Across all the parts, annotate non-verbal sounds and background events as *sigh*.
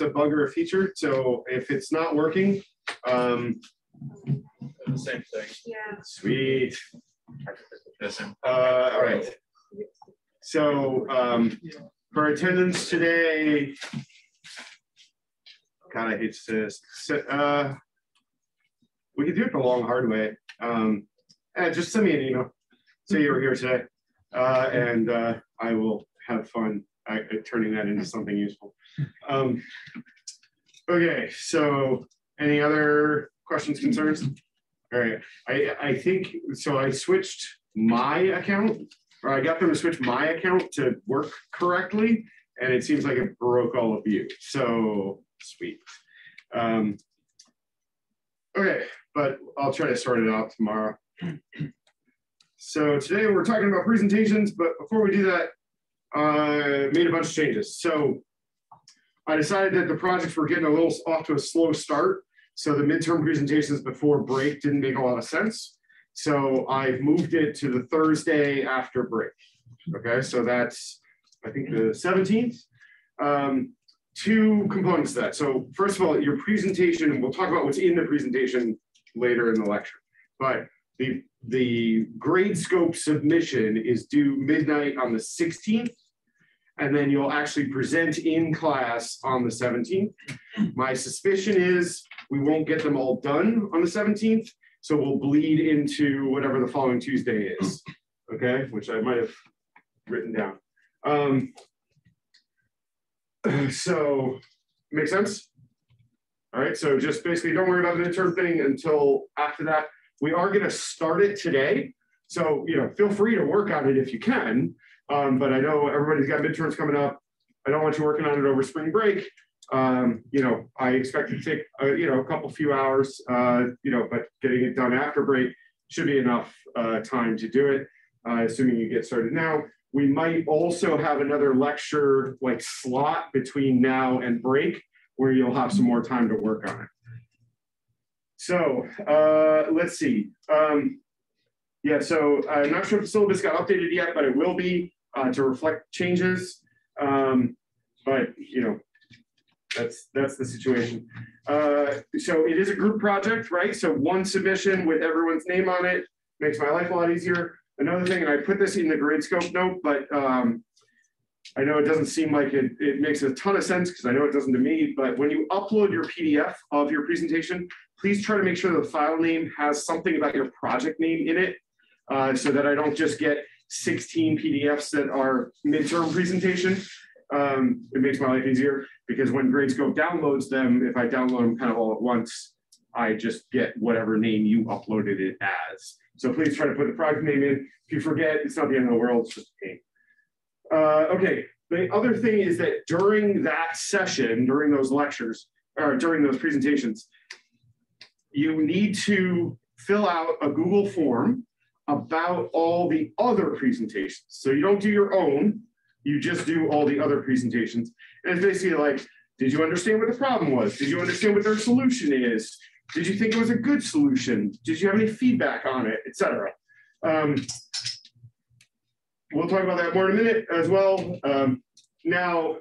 a bug or a feature. So if it's not working, um, The same thing. Yeah. sweet. Missing. Uh, all right. So um, for attendance today, God, I hate to say this. So, uh, we could do it the long, hard way. Um, and just send me an email. Say you were here today, uh, and uh, I will have fun at turning that into something useful. Um, okay, so any other questions, concerns? All right, I, I think, so I switched my account, or I got them to switch my account to work correctly, and it seems like it broke all of you. So sweet. Um, okay, but I'll try to sort it out tomorrow. So today we're talking about presentations, but before we do that, I made a bunch of changes. So I decided that the projects were getting a little off to a slow start. So the midterm presentations before break didn't make a lot of sense. So I've moved it to the Thursday after break. Okay, so that's, I think the 17th. Um, two components to that. So first of all, your presentation, we'll talk about what's in the presentation later in the lecture. But the, the Gradescope submission is due midnight on the 16th. And then you'll actually present in class on the 17th. My suspicion is we won't get them all done on the 17th. So we'll bleed into whatever the following Tuesday is. Okay, which I might have written down. Um, *sighs* so make sense? All right, so just basically don't worry about the midterm thing until after that. We are going to start it today. So, you know, feel free to work on it if you can. Um, but I know everybody's got midterms coming up. I don't want you working on it over spring break. Um, you know, I expect to take, uh, you know, a couple few hours, uh, you know, but getting it done after break should be enough uh, time to do it, uh, assuming you get started now. We might also have another lecture like slot between now and break where you'll have some more time to work on it. So uh, let's see. Um, yeah, so I'm not sure if the syllabus got updated yet, but it will be uh, to reflect changes. Um, but you know, that's that's the situation. Uh, so it is a group project, right? So one submission with everyone's name on it makes my life a lot easier. Another thing, and I put this in the Gradescope note, but um, I know it doesn't seem like it, it makes a ton of sense because I know it doesn't to me, but when you upload your PDF of your presentation, please try to make sure the file name has something about your project name in it uh, so that I don't just get 16 PDFs that are midterm presentation. Um, it makes my life easier because when Gradescope downloads them, if I download them kind of all at once, I just get whatever name you uploaded it as. So please try to put the project name in. If you forget, it's not the end of the world, it's just a pain. Uh, okay, the other thing is that during that session, during those lectures, or during those presentations, you need to fill out a Google form about all the other presentations. So you don't do your own, you just do all the other presentations. And it's basically like, did you understand what the problem was? Did you understand what their solution is? Did you think it was a good solution? Did you have any feedback on it, etc. Um, we'll talk about that more in a minute as well. Um, now,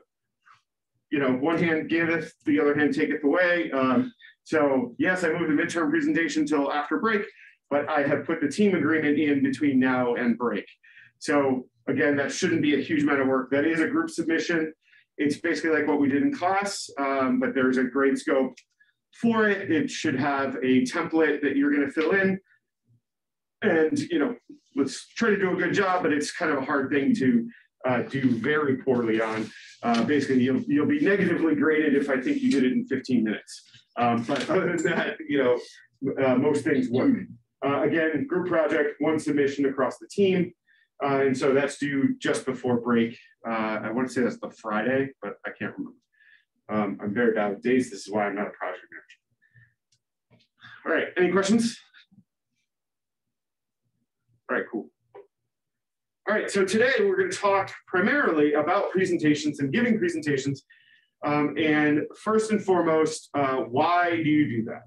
you know, one hand giveth, the other hand taketh away. Um, so yes, I moved the midterm presentation till after break, but I have put the team agreement in between now and break. So again, that shouldn't be a huge amount of work. That is a group submission. It's basically like what we did in class, um, but there's a Gradescope for it. It should have a template that you're going to fill in. And, you know, let's try to do a good job, but it's kind of a hard thing to uh, do very poorly on. Uh, basically, you'll, you'll be negatively graded if I think you did it in 15 minutes. Um, but other than that, you know, uh, most things work. Uh, again, group project, one submission across the team. Uh, and so that's due just before break. Uh, I want to say that's the Friday, but I can't remember. Um, I'm very bad with days. This is why I'm not a project manager. All right, any questions? All right, cool. All right, so today we're going to talk primarily about presentations and giving presentations. Um, and first and foremost, uh, why do you do that?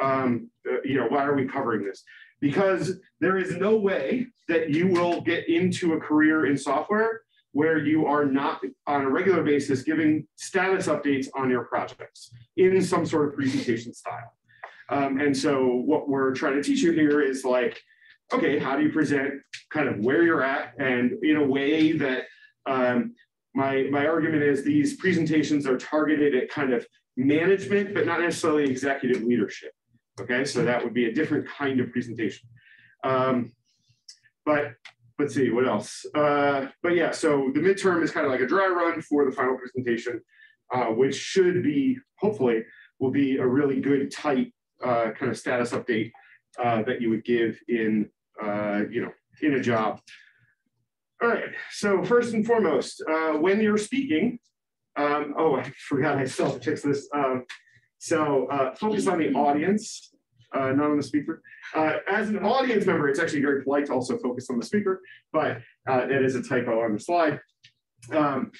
Um, uh, you know, why are we covering this? Because there is no way that you will get into a career in software where you are not on a regular basis giving status updates on your projects in some sort of presentation style. Um, and so what we're trying to teach you here is like, okay, how do you present kind of where you're at and in a way that um, my, my argument is these presentations are targeted at kind of management, but not necessarily executive leadership. Okay, so that would be a different kind of presentation. Um, but let's see, what else? Uh, but yeah, so the midterm is kind of like a dry run for the final presentation, uh, which should be, hopefully, will be a really good, tight uh, kind of status update uh, that you would give in, uh, you know, in a job. All right, so first and foremost, uh, when you're speaking, um, oh, I forgot I fix this. Um, so uh, focus on the audience, uh, not on the speaker. Uh, as an audience member, it's actually very polite to also focus on the speaker, but uh, it is a typo on the slide. Um,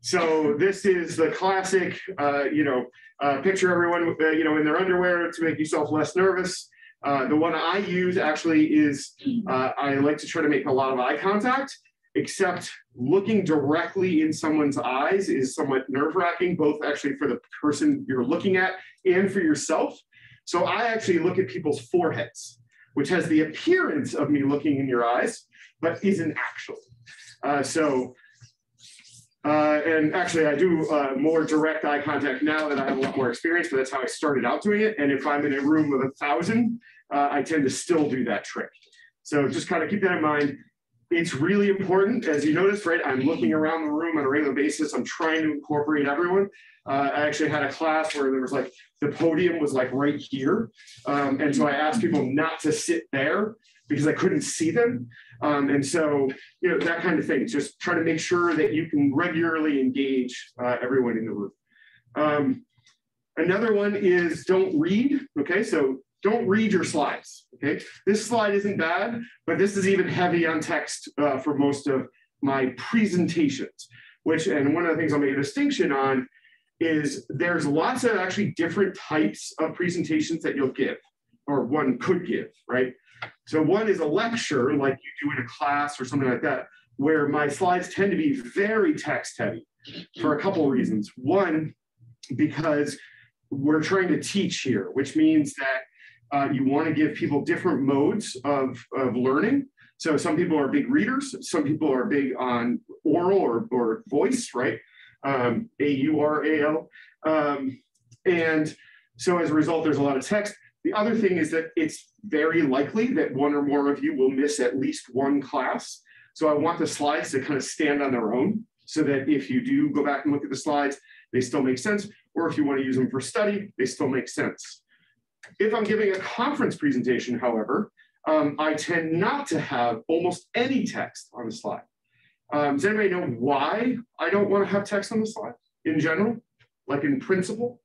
so this is the classic, uh, you know, uh, picture everyone, you know, in their underwear to make yourself less nervous. The one I use actually is I like to try to make a lot of eye contact, except looking directly in someone's eyes is somewhat nerve wracking, both actually for the person you're looking at and for yourself. So I actually look at people's foreheads, which has the appearance of me looking in your eyes, but isn't actually. Uh, so uh, and actually, I do uh, more direct eye contact now that I have a lot more experience, but that's how I started out doing it. And if I'm in a room with a thousand, uh, I tend to still do that trick. So just kind of keep that in mind. It's really important, as you noticed, right? I'm looking around the room on a regular basis. I'm trying to incorporate everyone. Uh, I actually had a class where there was like the podium was like right here. Um, and so I asked people not to sit there because I couldn't see them. Um, and so, you know, that kind of thing, just try to make sure that you can regularly engage uh, everyone in the room. Um, another one is don't read. Okay, so don't read your slides. Okay, this slide isn't bad, but this is even heavy on text uh, for most of my presentations, which, and one of the things I'll make a distinction on is there's lots of actually different types of presentations that you'll give or one could give, right? So one is a lecture like you do in a class or something like that, where my slides tend to be very text heavy for a couple of reasons. One, because we're trying to teach here, which means that uh, you want to give people different modes of, of learning. So some people are big readers, some people are big on oral or, or voice, right? Um, A-U-R-A-L. Um, and so as a result, there's a lot of text. The other thing is that it's very likely that one or more of you will miss at least one class. So I want the slides to kind of stand on their own so that if you do go back and look at the slides, they still make sense. Or if you want to use them for study, they still make sense. If I'm giving a conference presentation, however, um, I tend not to have almost any text on the slide. Um, does anybody know why I don't want to have text on the slide in general, like in principle?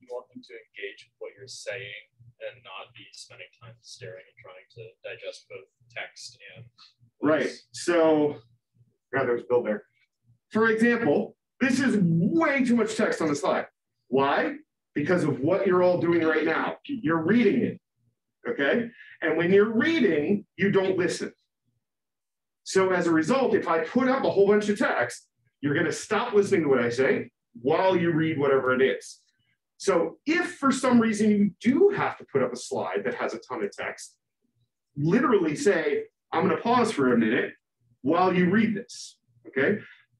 You want them to engage with what you're saying and not be spending time staring and trying to digest both text and Right. So, God, there was Bill there. For example, this is way too much text on the slide. Why? Because of what you're all doing right now. You're reading it. Okay. And when you're reading, you don't listen. So as a result, if I put up a whole bunch of text, you're going to stop listening to what I say while you read whatever it is. So if for some reason you do have to put up a slide that has a ton of text, literally say, I'm going to pause for a minute while you read this. Okay.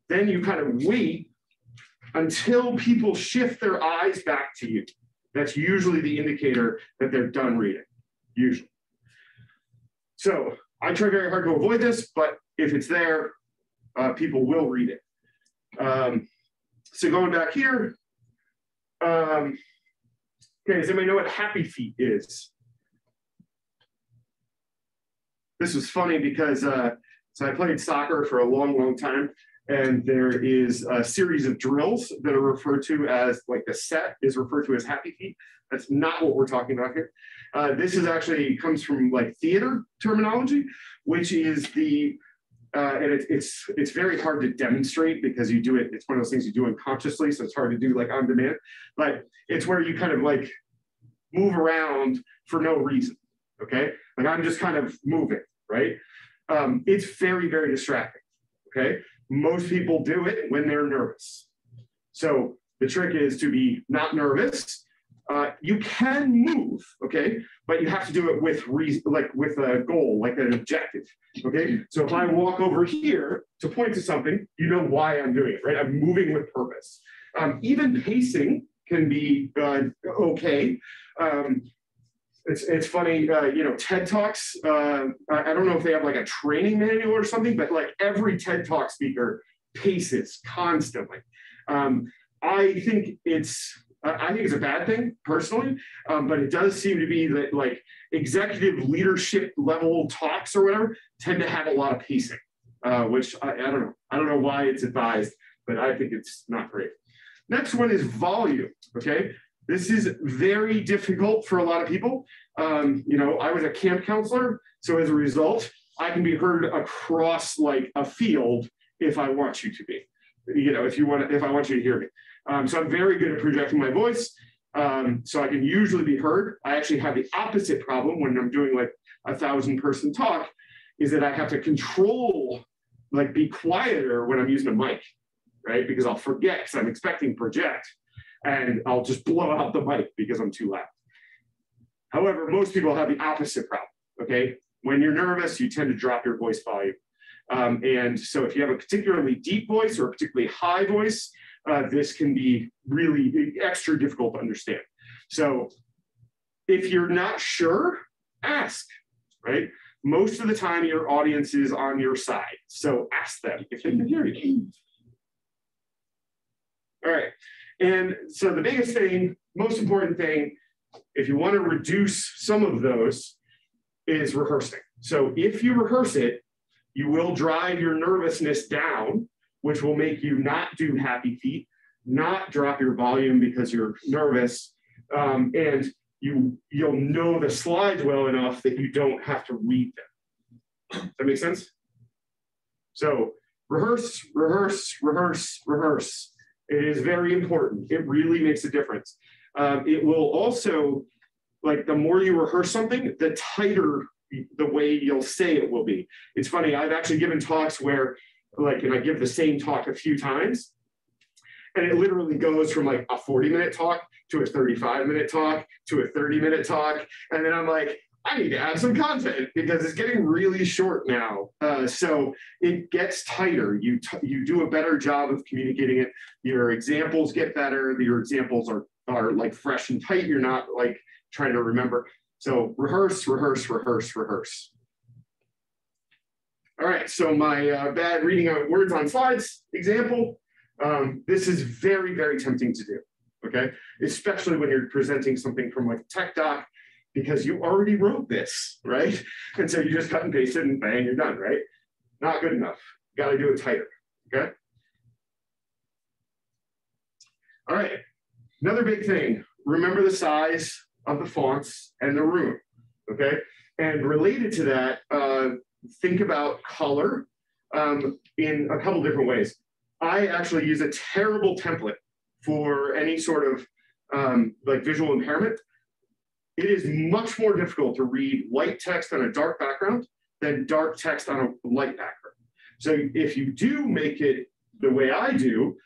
Then you kind of wait until people shift their eyes back to you. That's usually the indicator that they're done reading, usually. So I try very hard to avoid this, but if it's there, uh, people will read it. Um, so going back here, um, okay, does anybody know what happy feet is? This was funny because uh, so I played soccer for a long, long time, and there is a series of drills that are referred to as like the set is referred to as happy feet. That's not what we're talking about here. Uh, this is actually comes from like theater terminology, which is the uh, and it, it's it's very hard to demonstrate because you do it. It's one of those things you do unconsciously, so it's hard to do like on demand. But it's where you kind of like move around for no reason. Okay, like I'm just kind of moving, right? Um, it's very, very distracting. Okay. Most people do it when they're nervous. So the trick is to be not nervous. Uh, you can move, okay, but you have to do it with reason, like with a goal, like an objective. Okay. So if I walk over here to point to something, you know why I'm doing it, right? I'm moving with purpose. Um, even pacing can be uh, okay. Um, it's, it's funny, uh, you know, TED Talks, uh, I don't know if they have like a training manual or something, but like every TED Talk speaker paces constantly. Um, I think it's, I think it's a bad thing personally, um, but it does seem to be that like executive leadership level talks or whatever tend to have a lot of pacing, uh, which I, I don't know. I don't know why it's advised, but I think it's not great. Next one is volume. Okay. This is very difficult for a lot of people. Um, you know, I was a camp counselor. So as a result, I can be heard across like a field if I want you to be. You know, if you want, if I want you to hear me. Um, so I'm very good at projecting my voice. Um, so I can usually be heard. I actually have the opposite problem when I'm doing like a thousand person talk, is that I have to control, like be quieter when I'm using a mic right? Because I'll forget because I'm expecting project and I'll just blow out the mic because I'm too loud. However, most people have the opposite problem, okay? When you're nervous, you tend to drop your voice volume. Um, and so if you have a particularly deep voice or a particularly high voice, uh, this can be really extra difficult to understand. So if you're not sure, ask, right? Most of the time, your audience is on your side. So ask them if they can hear you. All right. And so the biggest thing, most important thing, if you want to reduce some of those, is rehearsing. So if you rehearse it, you will drive your nervousness down, which will make you not do happy feet, not drop your volume because you're nervous, um, and you you'll know the slides well enough that you don't have to read them. Does that make sense? So rehearse, rehearse, rehearse, rehearse. It is very important. It really makes a difference. Um, it will also, like, the more you rehearse something, the tighter the way you'll say it will be. It's funny, I've actually given talks where, like, and I give the same talk a few times, and it literally goes from like a 40 minute talk to a 35 minute talk to a 30 minute talk. And then I'm like, I need to add some content because it's getting really short now. Uh, so it gets tighter. You you do a better job of communicating it. Your examples get better. Your examples are are like fresh and tight. You're not like trying to remember. So rehearse, rehearse, rehearse, rehearse. All right. So my uh, bad reading out words on slides example. Um, this is very very tempting to do. Okay, especially when you're presenting something from like tech doc because you already wrote this, right? And so you just cut and paste it and bang, you're done, right? Not good enough. Got to do it tighter, okay? All right, another big thing, remember the size of the fonts and the room, okay? And related to that, uh, think about color um, in a couple different ways. I actually use a terrible template for any sort of um, like visual impairment it is much more difficult to read light text on a dark background than dark text on a light background. So if you do make it the way I do,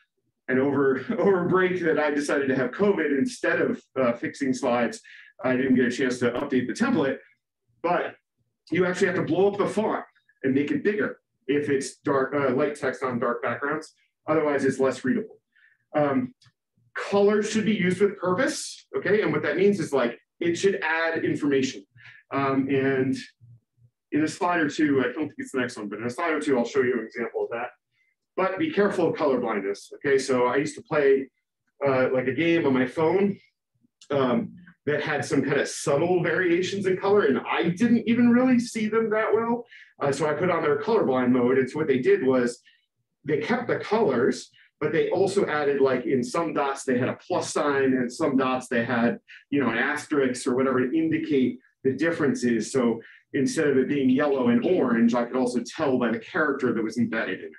and over *laughs* over break that I decided to have COVID instead of uh, fixing slides, I didn't get a chance to update the template. But you actually have to blow up the font and make it bigger if it's dark uh, light text on dark backgrounds. Otherwise, it's less readable. Um, colors should be used with purpose. Okay, and what that means is like it should add information. Um, and in a slide or two, I don't think it's the next one, but in a slide or two, I'll show you an example of that. But be careful of color blindness. Okay, so I used to play uh, like a game on my phone um, that had some kind of subtle variations in color, and I didn't even really see them that well. Uh, so I put on their colorblind mode, and so what they did was they kept the colors, but they also added like in some dots they had a plus sign and some dots they had you know an asterisk or whatever to indicate the differences so instead of it being yellow and orange i could also tell by the character that was embedded in it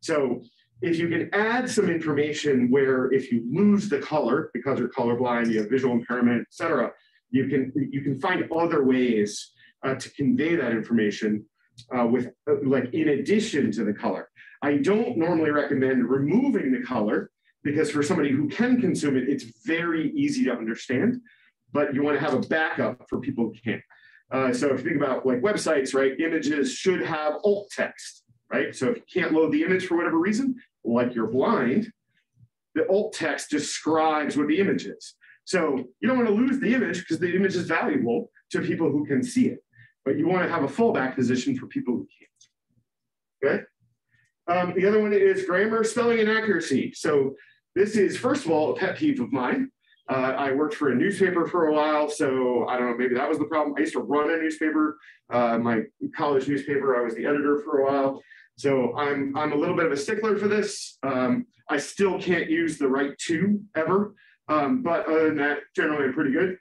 so if you can add some information where if you lose the color because you're colorblind you have visual impairment etc you can you can find other ways uh, to convey that information uh, with uh, like in addition to the color. I don't normally recommend removing the color because for somebody who can consume it, it's very easy to understand, but you want to have a backup for people who can't. Uh, so if you think about like websites, right, images should have alt text, right? So if you can't load the image for whatever reason, like you're blind, the alt text describes what the image is. So you don't want to lose the image because the image is valuable to people who can see it, but you want to have a fallback position for people who can't. Okay. Um, the other one is grammar, spelling, and accuracy. So this is, first of all, a pet peeve of mine. Uh, I worked for a newspaper for a while, so I don't know, maybe that was the problem. I used to run a newspaper, uh, my college newspaper. I was the editor for a while. So I'm, I'm a little bit of a stickler for this. Um, I still can't use the right to ever, um, but other than that, generally I'm pretty good.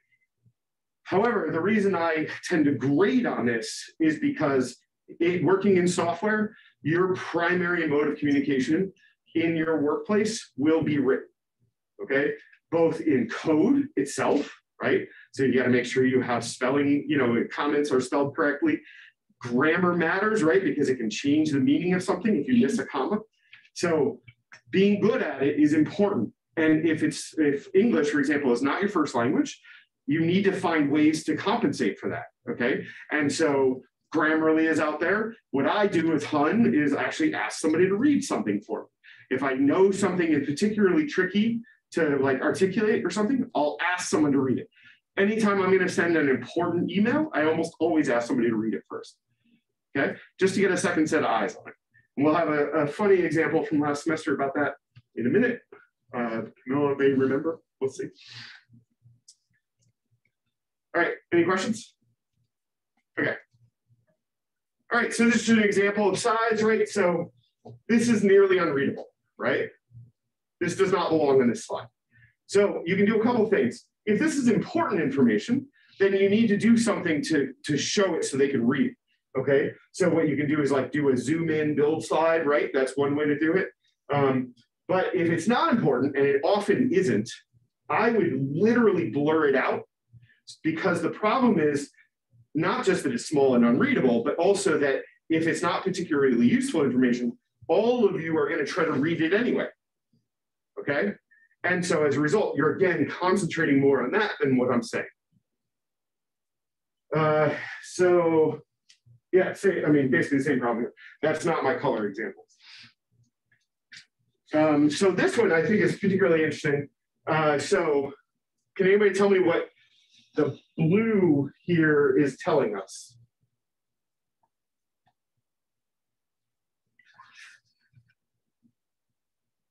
However, the reason I tend to grade on this is because it, working in software, your primary mode of communication in your workplace will be written, okay? Both in code itself, right? So you gotta make sure you have spelling, you know, comments are spelled correctly. Grammar matters, right? Because it can change the meaning of something if you miss a comma. So being good at it is important. And if it's if English, for example, is not your first language, you need to find ways to compensate for that. Okay. And so Grammarly is out there. What I do with Hun is actually ask somebody to read something for me. If I know something is particularly tricky to like articulate or something, I'll ask someone to read it. Anytime I'm going to send an important email, I almost always ask somebody to read it first. Okay, just to get a second set of eyes on it. And we'll have a, a funny example from last semester about that in a minute. Uh, Camilla may remember. We'll see. All right, any questions? Okay. All right, so this is an example of size, right? So this is nearly unreadable, right? This does not belong on this slide. So you can do a couple things. If this is important information, then you need to do something to, to show it so they can read. Okay, so what you can do is like do a zoom in build slide, right? That's one way to do it. Um, but if it's not important, and it often isn't, I would literally blur it out because the problem is not just that it's small and unreadable, but also that if it's not particularly useful information, all of you are going to try to read it anyway. Okay? And so as a result, you're again concentrating more on that than what I'm saying. Uh, so yeah, say, I mean, basically the same problem. That's not my color example. Um, so this one I think is particularly interesting. Uh, so can anybody tell me what the blue here is telling us?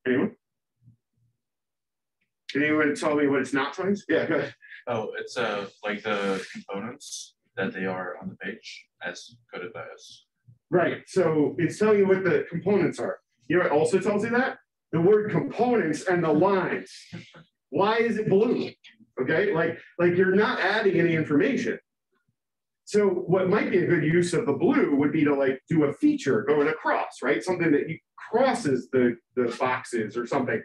Anyone? Can anyone tell me what it's not telling us? Yeah, go ahead. Oh, it's uh like the components that they are on the page as coded by us. Right. So it's telling you what the components are. You know what also tells you that? The word components and the lines. Why is it blue? Okay, like, like you're not adding any information. So what might be a good use of the blue would be to like do a feature going across, right? Something that you crosses the, the boxes or something.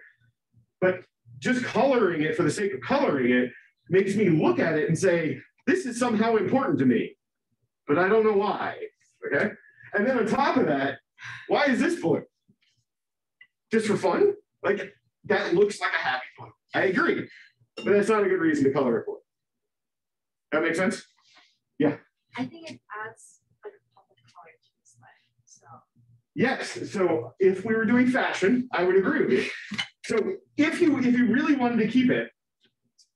But just coloring it for the sake of coloring it makes me look at it and say, this is somehow important to me, but I don't know why. Okay. And then on top of that, why is this blue? Just for fun? Like that looks like a happy blue. I agree, but that's not a good reason to color it blue. That makes sense? Yeah. I think it adds like a pop of color to the slide. So Yes. So if we were doing fashion, I would agree with you. So if you if you really wanted to keep it,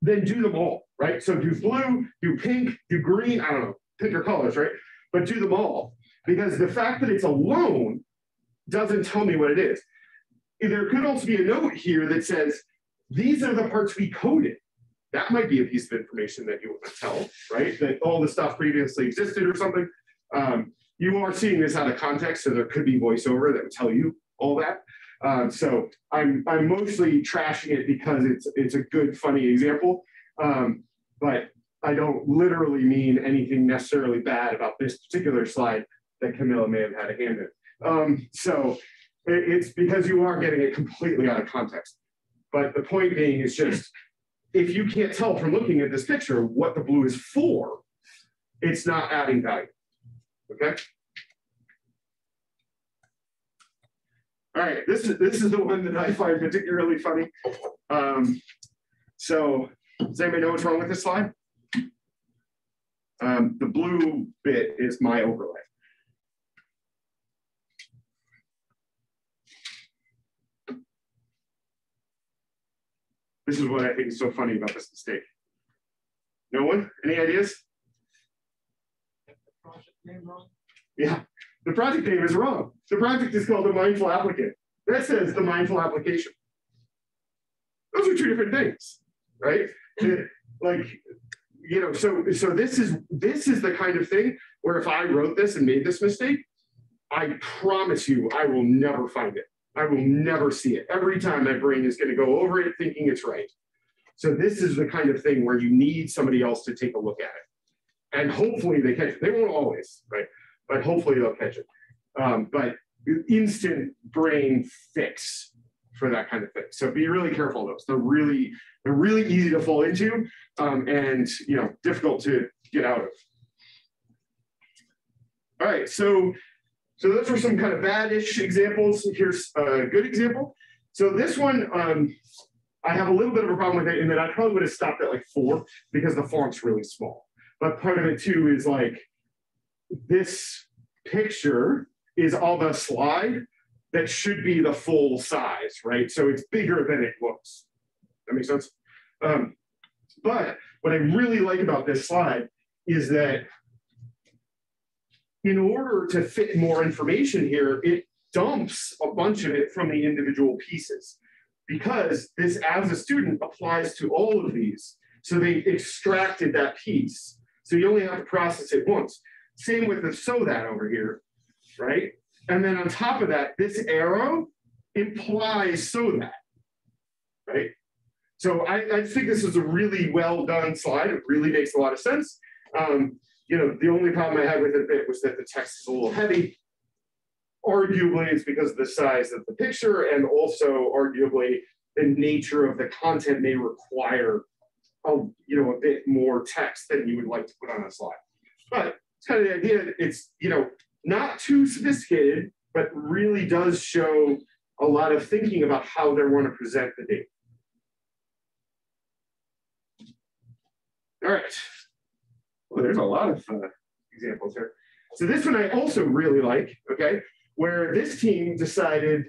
then do them all, right? So do blue, do pink, do green, I don't know, pick your colors, right? But do them all. Because the fact that it's alone doesn't tell me what it is. There could also be a note here that says, these are the parts we coded. That might be a piece of information that you want to tell, right? That all the stuff previously existed or something. Um, you are seeing this out of context, so there could be voiceover that would tell you all that. Um, so I'm I'm mostly trashing it because it's it's a good funny example, um, but I don't literally mean anything necessarily bad about this particular slide that Camilla may have had a hand in. Um, so it, it's because you are getting it completely out of context. But the point being is just if you can't tell from looking at this picture what the blue is for, it's not adding value. Okay. All right, this is this is the one that I find particularly funny. Um, so, does anybody know what's wrong with this slide? Um, the blue bit is my overlay. This is what I think is so funny about this mistake. No one? Any ideas? Yeah, the project name is wrong. The project is called the mindful applicant. That says the mindful application. Those are two different things, right? Like, you know, so so this is this is the kind of thing where if I wrote this and made this mistake, I promise you I will never find it. I will never see it. Every time my brain is going to go over it thinking it's right. So this is the kind of thing where you need somebody else to take a look at it. And hopefully they catch it. They won't always, right? But hopefully they'll catch it. Um, but instant brain fix for that kind of thing. So be really careful of those. They're really, they're really easy to fall into um, and you know, difficult to get out of. All right, so so those were some kind of bad-ish examples. Here's a good example. So this one, um, I have a little bit of a problem with it in that I probably would have stopped at like four because the font's really small. But part of it too is like this picture is all the slide that should be the full size, right? So it's bigger than it looks. That makes sense? Um, but what I really like about this slide is that in order to fit more information here, it dumps a bunch of it from the individual pieces because this, as a student, applies to all of these. So they extracted that piece. So you only have to process it once. Same with the so that over here, right? And then on top of that, this arrow implies so that, right? So I, I think this is a really well done slide. It really makes a lot of sense. Um, you know, the only problem I had with it a bit was that the text is a little heavy. Arguably, it's because of the size of the picture, and also arguably the nature of the content may require, a, you know, a bit more text than you would like to put on a slide. But it's kind of the idea. that It's you know not too sophisticated, but really does show a lot of thinking about how they want to present the data. All right. Well, there's a lot of uh, examples here. So this one I also really like, okay, where this team decided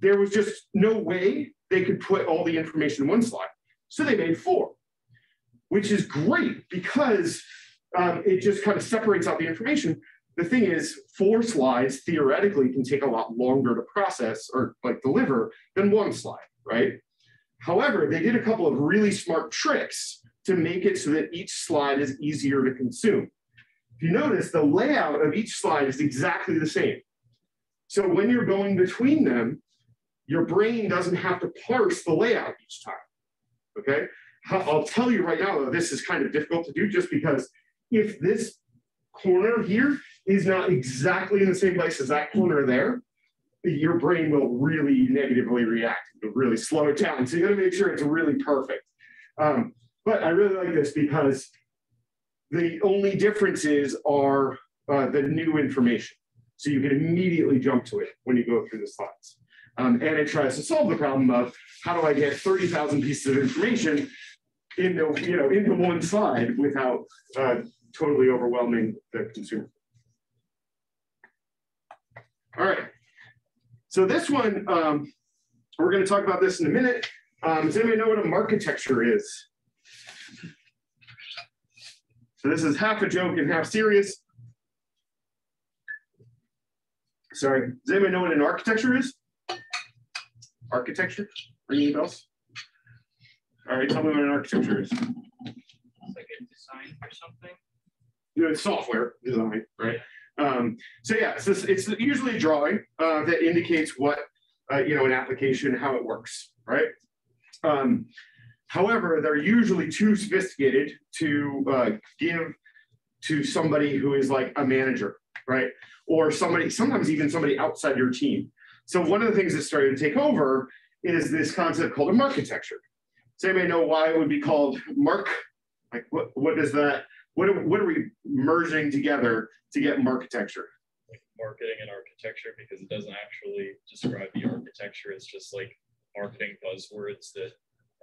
there was just no way they could put all the information in one slide. So they made four, which is great because um, it just kind of separates out the information. The thing is, four slides theoretically can take a lot longer to process or like deliver than one slide, right? However, they did a couple of really smart tricks to make it so that each slide is easier to consume. If you notice, the layout of each slide is exactly the same. So when you're going between them, your brain doesn't have to parse the layout each time. Okay? I'll tell you right now, though, this is kind of difficult to do just because if this corner here is not exactly in the same place as that corner there, your brain will really negatively react. It'll really slow it down. So you gotta make sure it's really perfect. Um, but I really like this because the only differences are uh, the new information. So you can immediately jump to it when you go through the slides. Um, and it tries to solve the problem of how do I get 30,000 pieces of information into, you know, into one slide without uh, totally overwhelming the consumer. All right. So this one, um, we're going to talk about this in a minute. Um, does anybody know what a marketecture is? So this is half a joke and half serious. Sorry, does anybody know what an architecture is? Architecture? Ringing bells? All right, tell me what an architecture is. It's like a design or something. You know, it's software design, right? Um, so yeah, it's, it's usually a drawing uh, that indicates what uh, you know an application, how it works, right? Um, however, they're usually too sophisticated to uh, give to somebody who is like a manager, right? Or somebody, sometimes even somebody outside your team. So one of the things that started to take over is this concept called a marketecture. Does anybody know why it would be called mark? Like what, what is that? What are, what are we merging together to get marketecture? marketing and architecture because it doesn't actually describe the architecture. It's just like marketing buzzwords that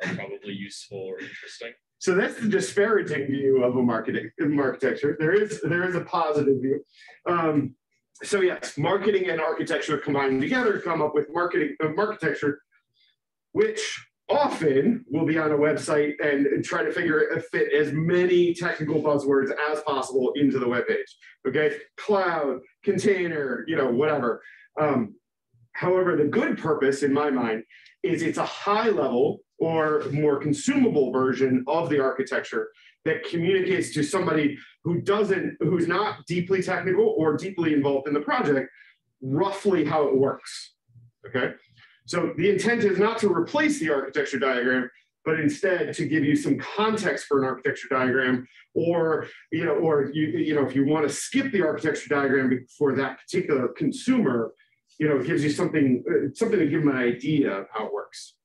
are probably useful or interesting. So that's the disparaging view of a marketing architecture. There is there is a positive view. Um, so yes, marketing and architecture combined together come up with marketing of architecture, which often will be on a website and, and try to figure fit as many technical buzzwords as possible into the web page. Okay, cloud, container, you know, whatever. Um, however, the good purpose in my mind is it's a high level or more consumable version of the architecture that communicates to somebody who doesn't, who's not deeply technical or deeply involved in the project, roughly how it works. Okay. So the intent is not to replace the architecture diagram, but instead to give you some context for an architecture diagram, or you know, or you you know, if you want to skip the architecture diagram for that particular consumer, you know, it gives you something something to give them an idea of how it works.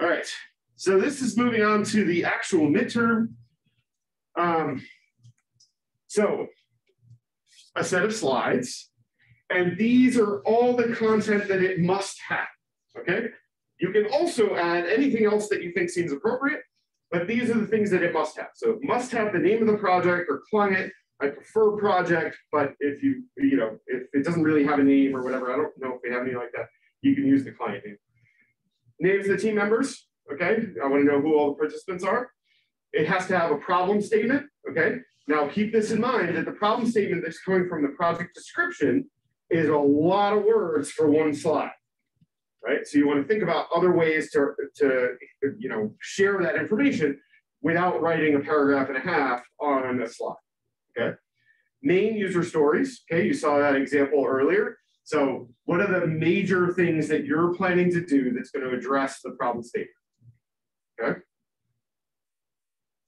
All right, so this is moving on to the actual midterm. Um, so a set of slides and these are all the content that it must have, okay? You can also add anything else that you think seems appropriate, but these are the things that it must have. So it must have the name of the project or client. I prefer project, but if you, you know, if it doesn't really have a name or whatever, I don't know if they have any like that, you can use the client name. Names of the team members, okay? I wanna know who all the participants are. It has to have a problem statement, okay? Now keep this in mind that the problem statement that's coming from the project description is a lot of words for one slide, right? So you want to think about other ways to, to you know, share that information without writing a paragraph and a half on a slide, okay? Main user stories, okay? You saw that example earlier. So what are the major things that you're planning to do that's going to address the problem statement, okay?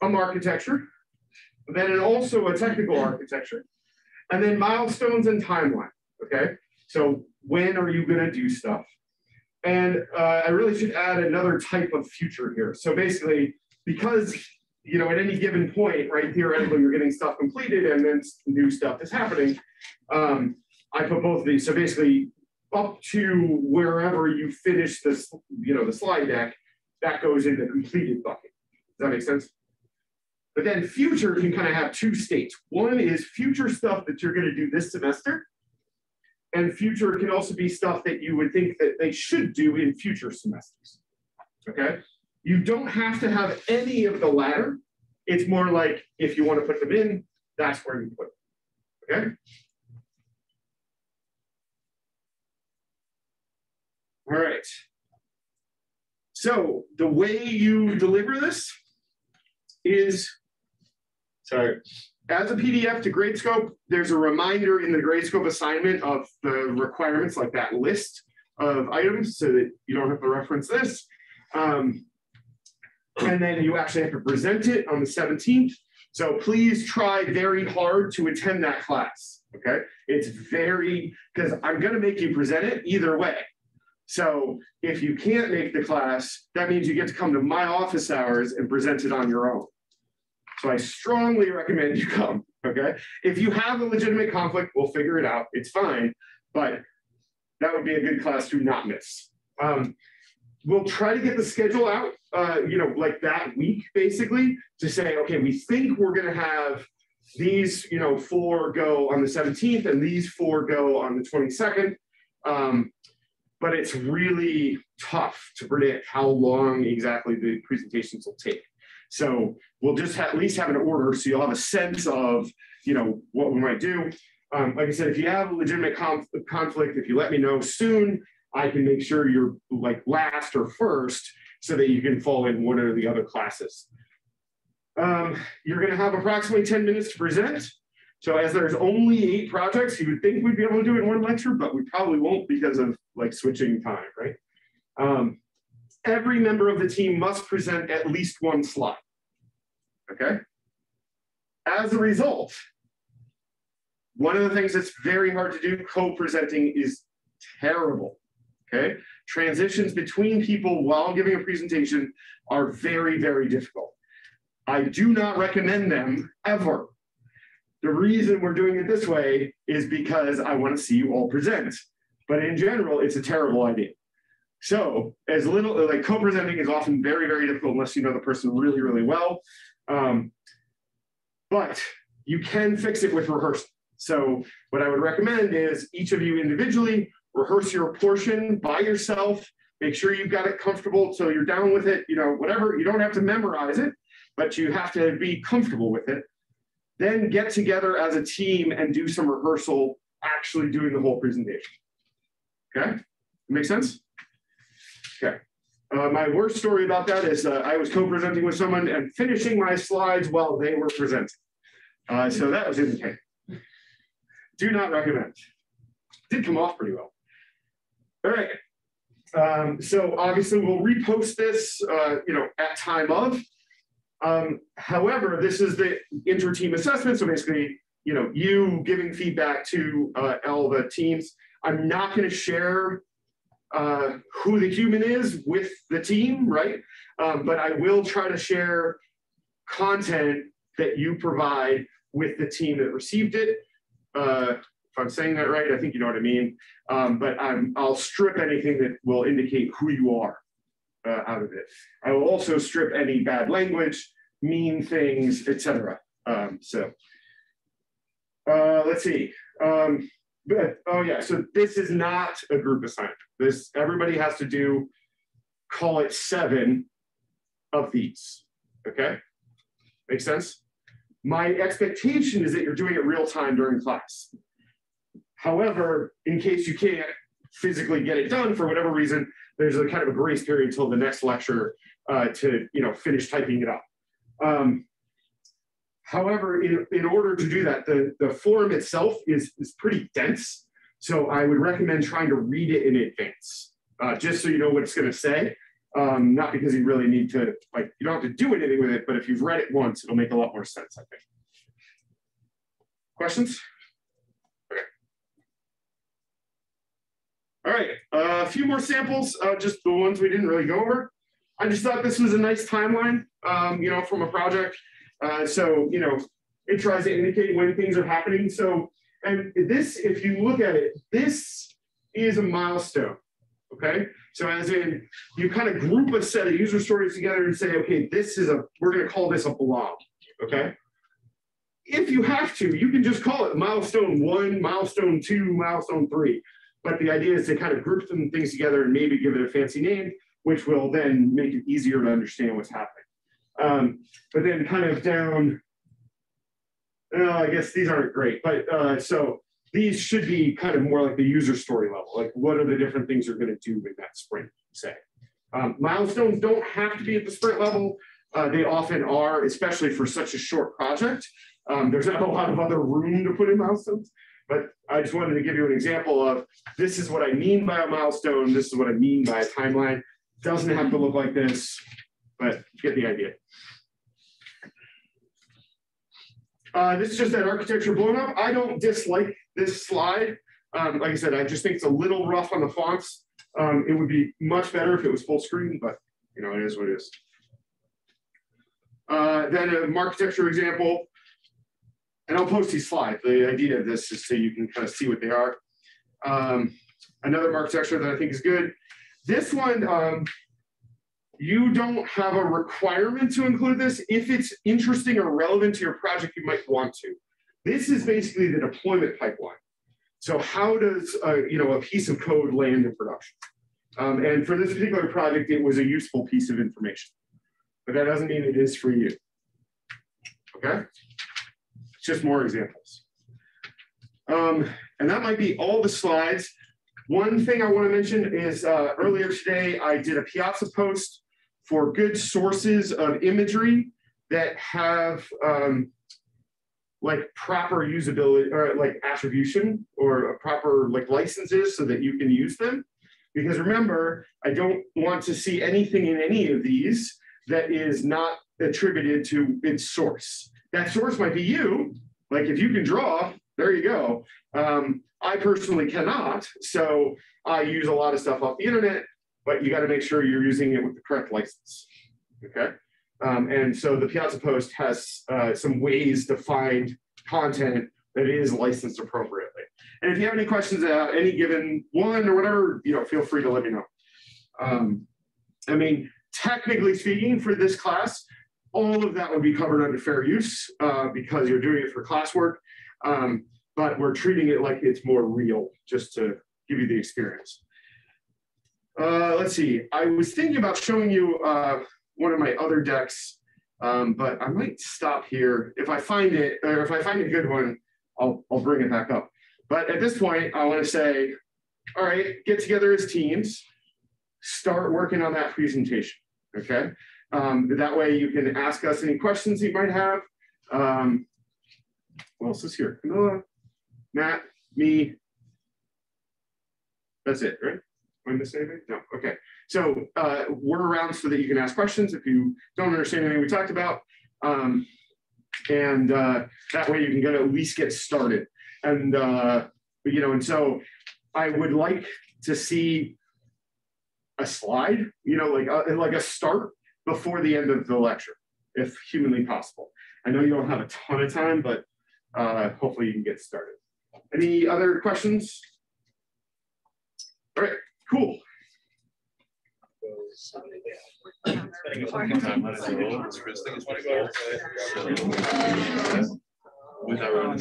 Um architecture, then also a technical architecture, and then milestones and timeline. Okay, so when are you going to do stuff? And uh, I really should add another type of future here. So basically, because you know at any given point, right, theoretically, you're getting stuff completed, and then new stuff is happening. Um, I put both of these. So basically, up to wherever you finish this, you know, the slide deck, that goes in the completed bucket. Does that make sense? But then future can kind of have two states. One is future stuff that you're going to do this semester, and future can also be stuff that you would think that they should do in future semesters. Okay? You don't have to have any of the latter. It's more like if you want to put them in, that's where you put them. Okay? All right. So the way you deliver this is, sorry, as a PDF to Gradescope, there's a reminder in the Gradescope assignment of the requirements, like that list of items, so that you don't have to reference this. Um, and then you actually have to present it on the 17th. So please try very hard to attend that class. Okay, it's very because I'm going to make you present it either way. So if you can't make the class, that means you get to come to my office hours and present it on your own. So I strongly recommend you *laughs* come. Okay. If you have a legitimate conflict, we'll figure it out. It's fine. But that would be a good class to not miss. Um, we'll try to get the schedule out, uh, you know, like that week, basically, to say, okay, we think we're going to have these, you know, four go on the 17th and these four go on the 22nd. Um, but it's really tough to predict how long exactly the presentations will take. So we'll just at least have an order so you'll have a sense of, you know, what we might do. Um, like I said, if you have a legitimate conf conflict, if you let me know soon, I can make sure you're like last or first so that you can fall in one or the other classes. Um, you're going to have approximately 10 minutes to present. So as there's only eight projects, you would think we'd be able to do it in one lecture, but we probably won't because of like switching time, right? Um, every member of the team must present at least one slide. Okay? As a result, one of the things that's very hard to do, co-presenting is terrible. Okay? Transitions between people while giving a presentation are very, very difficult. I do not recommend them ever. the reason we're doing it this way is because I want to see you all present. But in general, it's a terrible idea. So as little like co-presenting is often very, very difficult unless you know the person really, really well. Um, but you can fix it with rehearsal. So what I would recommend is each of you individually rehearse your portion by yourself. Make sure you've got it comfortable so you're down with it. You know, whatever. You don't have to memorize it, but you have to be comfortable with it. Then get together as a team and do some rehearsal, actually doing the whole presentation. Okay, make sense? Okay. Uh, my worst story about that is uh, I was co-presenting with someone and finishing my slides while they were presenting. Uh, so that was insane. Do not recommend. Did come off pretty well. All right. Um, so obviously we'll repost this, uh, you know, at time of. Um, however, this is the inter-team assessment. So basically, you know, you giving feedback to uh, all the teams. I'm not going to share uh, who the human is with the team, right? Um, but I will try to share content that you provide with the team that received it. Uh, if I'm saying that right, I think you know what I mean. Um, but I'm, I'll strip anything that will indicate who you are uh, out of it. I will also strip any bad language, mean things, etc. Um, so uh, let's see. Um, but, oh yeah, so this is not a group assignment. This everybody has to do, call it seven of these. Okay, makes sense. My expectation is that you're doing it real time during class. However, in case you can't physically get it done for whatever reason, there's a kind of a grace period until the next lecture uh, to you know finish typing it up. Um, however, in, in order to do that, the, the form itself is, is pretty dense. So I would recommend trying to read it in advance, uh, just so you know what it's going to say. Um, not because you really need to, like, you don't have to do anything with it, but if you've read it once, it'll make a lot more sense, I think. Questions? Okay. All right, uh, a few more samples, uh, just the ones we didn't really go over. I just thought this was a nice timeline, um, you know, from a project. Uh, so, you know, it tries to indicate when things are happening. So, and this, if you look at it, this is a milestone. Okay. So, as in, you kind of group a set of user stories together and say, okay, this is a, we're going to call this a blog. Okay. If you have to, you can just call it milestone one, milestone two, milestone three. But the idea is to kind of group some things together and maybe give it a fancy name, which will then make it easier to understand what's happening. Um, but then kind of down, I guess these aren't great, but uh, so these should be kind of more like the user story level. Like what are the different things you're going to do in that sprint, say. Um, milestones don't have to be at the sprint level. Uh, they often are, especially for such a short project. Um, there's not a lot of other room to put in milestones. But I just wanted to give you an example of this is what I mean by a milestone. This is what I mean by a timeline. Doesn't have to look like this, but get the idea. Uh, this is just that architecture blown up. I don't dislike this slide. Um, like I said, I just think it's a little rough on the fonts. Um, it would be much better if it was full screen, but you know, it is what it is. Uh, then an architecture example, and I'll post these slides. The idea of this is so you can kind of see what they are. Um, another architecture that I think is good. This one, um, you don't have a requirement to include this. If it's interesting or relevant to your project, you might want to. This is basically the deployment pipeline. So how does uh, you know a piece of code land in production? Um, and for this particular project, it was a useful piece of information, but that doesn't mean it is for you. Okay, just more examples. Um, and that might be all the slides. One thing I want to mention is uh, earlier today, I did a Piazza post for good sources of imagery that have um, like proper usability or like attribution or proper like licenses so that you can use them. Because remember, I don't want to see anything in any of these that is not attributed to its source. That source might be you. Like if you can draw, there you go. Um, I personally cannot. So I use a lot of stuff off the internet, but you got to make sure you're using it with the correct license. Okay. Um, and so the Piazza Post has uh, some ways to find content that is licensed appropriately. And if you have any questions about any given one or whatever, you know, feel free to let me know. Um, I mean, technically speaking, for this class, all of that would be covered under fair use uh, because you're doing it for classwork. Um, but we're treating it like it's more real, just to give you the experience. Uh, let's see. I was thinking about showing you uh, one of my other decks, um, but I might stop here. If I find it, or if I find a good one, I'll, I'll bring it back up. But at this point, I want to say, all right, get together as teams, start working on that presentation. Okay. Um, that way you can ask us any questions you might have. Um, who else is here? Camilla, Matt, me. That's it, right? Am I missing anything? No. Okay. So uh, we're around so that you can ask questions if you don't understand anything we talked about. Um, and uh, that way you can get at least get started. And uh, you know, and so I would like to see a slide, you know, like a, like a start before the end of the lecture, if humanly possible. I know you don't have a ton of time, but uh, hopefully you can get started. Any other questions? All right, cool. With our own